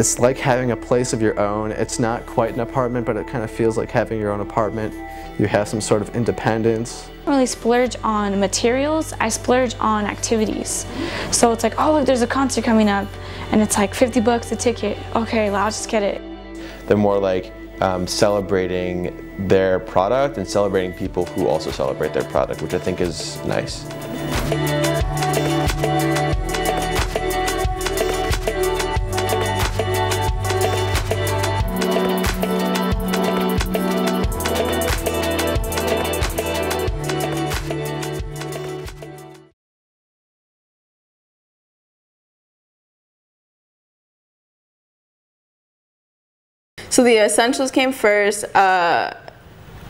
It's like having a place of your own. It's not quite an apartment, but it kind of feels like having your own apartment. You have some sort of independence. I don't really splurge on materials, I splurge on activities. So it's like, oh look, there's a concert coming up, and it's like 50 bucks a ticket. Okay, well, I'll just get it. They're more like um, celebrating their product and celebrating people who also celebrate their product, which I think is nice. So the essentials came first. Uh,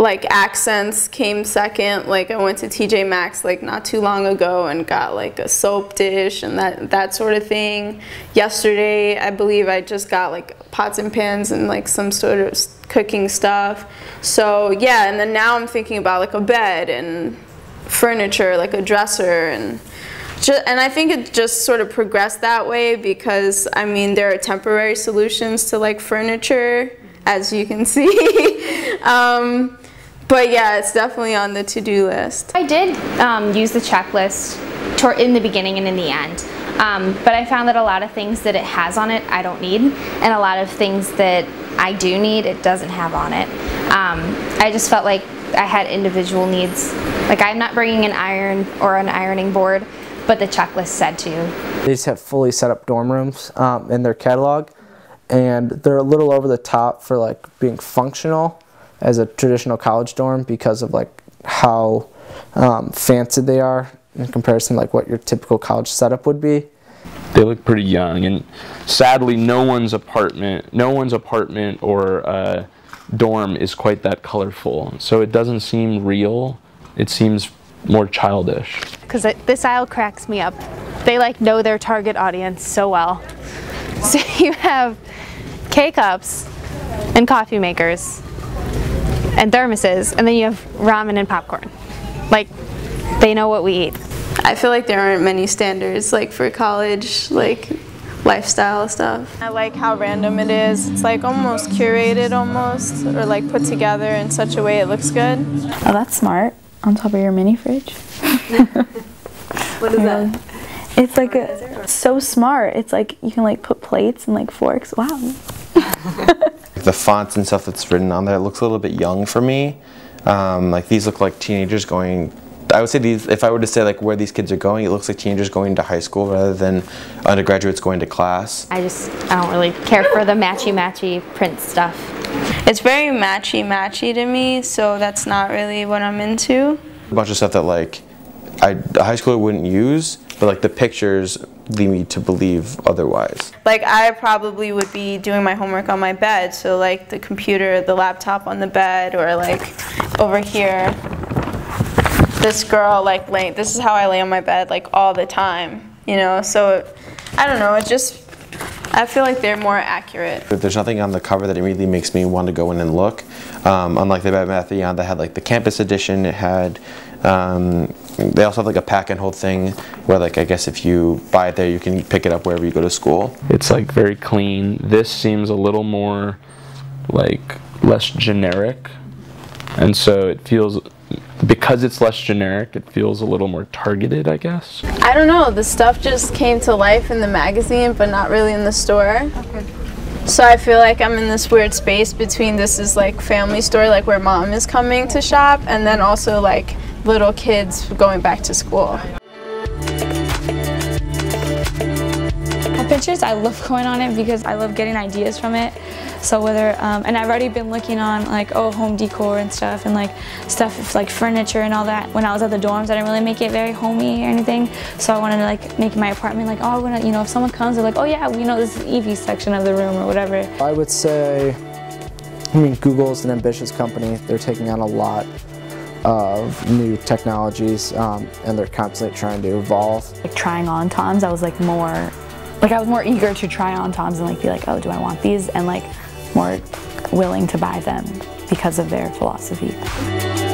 like accents came second. Like I went to TJ Maxx like not too long ago and got like a soap dish and that that sort of thing. Yesterday, I believe I just got like pots and pans and like some sort of cooking stuff. So yeah, and then now I'm thinking about like a bed and furniture, like a dresser and just, and I think it just sort of progressed that way because I mean there are temporary solutions to like furniture as you can see. um, but yeah, it's definitely on the to-do list. I did um, use the checklist in the beginning and in the end. Um, but I found that a lot of things that it has on it I don't need and a lot of things that I do need it doesn't have on it. Um, I just felt like I had individual needs. Like I'm not bringing an iron or an ironing board but the checklist said to. They just have fully set up dorm rooms um, in their catalog and they're a little over the top for like being functional as a traditional college dorm because of like how um, fancy they are in comparison to like what your typical college setup would be. They look pretty young and sadly no one's apartment, no one's apartment or uh, dorm is quite that colorful. So it doesn't seem real. It seems more childish. Because this aisle cracks me up. They like know their target audience so well. So you have K-cups and coffee makers and thermoses and then you have ramen and popcorn. Like they know what we eat. I feel like there aren't many standards like for college like lifestyle stuff. I like how random it is. It's like almost curated almost or like put together in such a way it looks good. Oh that's smart on top of your mini fridge. what is that? It's like a, so smart. It's like you can like put plates and like forks. Wow. the fonts and stuff that's written on there looks a little bit young for me. Um, like these look like teenagers going I would say these, if I were to say like where these kids are going, it looks like teenagers going to high school rather than undergraduates going to class. I just, I don't really care for the matchy-matchy print stuff. It's very matchy-matchy to me, so that's not really what I'm into. A bunch of stuff that like I, a high schooler wouldn't use, but like the pictures lead me to believe otherwise. Like I probably would be doing my homework on my bed, so like the computer, the laptop on the bed, or like over here, this girl like laying, this is how I lay on my bed like all the time, you know, so I don't know, it just, I feel like they're more accurate. There's nothing on the cover that immediately makes me want to go in and look. Um, unlike the Bed Bath Beyond that had like the campus edition, it had um, they also have like a pack and hold thing where like I guess if you buy it there you can pick it up wherever you go to school. It's like very clean. This seems a little more like less generic and so it feels because it's less generic it feels a little more targeted I guess. I don't know the stuff just came to life in the magazine but not really in the store. Okay. So I feel like I'm in this weird space between this is like family store like where mom is coming to shop and then also like little kids going back to school. Pinterest, I love going on it because I love getting ideas from it. So whether, um, and I've already been looking on like, oh, home decor and stuff and like stuff like furniture and all that. When I was at the dorms, I didn't really make it very homey or anything. So I wanted to like make my apartment like, oh, I want to, you know, if someone comes, they're like, oh yeah, you know, this is Evie's section of the room or whatever. I would say, I mean, Google's an ambitious company. They're taking on a lot of new technologies um, and they're constantly trying to evolve. Like trying on Toms, I was like more, like I was more eager to try on Toms and like be like, oh, do I want these? And like more willing to buy them because of their philosophy.